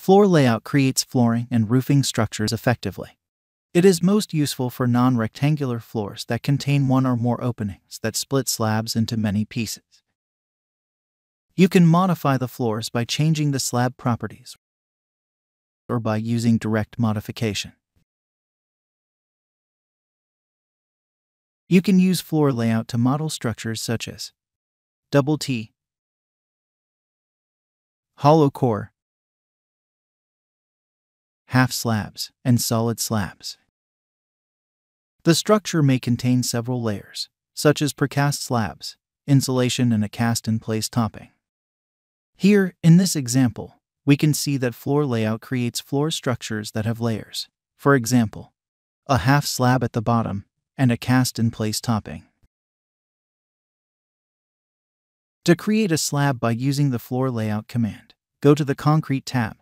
Floor layout creates flooring and roofing structures effectively. It is most useful for non-rectangular floors that contain one or more openings that split slabs into many pieces. You can modify the floors by changing the slab properties or by using direct modification. You can use floor layout to model structures such as double T, hollow core, half slabs, and solid slabs. The structure may contain several layers, such as precast slabs, insulation, and a cast-in-place topping. Here, in this example, we can see that floor layout creates floor structures that have layers. For example, a half slab at the bottom and a cast-in-place topping. To create a slab by using the floor layout command, go to the Concrete tab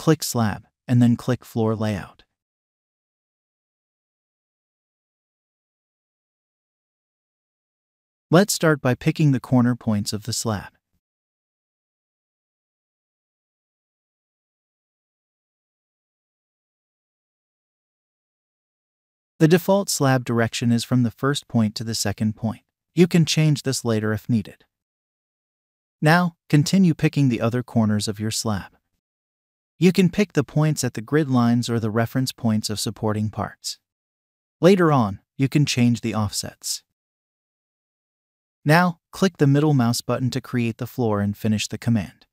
click Slab, and then click Floor Layout. Let's start by picking the corner points of the slab. The default slab direction is from the first point to the second point. You can change this later if needed. Now, continue picking the other corners of your slab. You can pick the points at the grid lines or the reference points of supporting parts. Later on, you can change the offsets. Now, click the middle mouse button to create the floor and finish the command.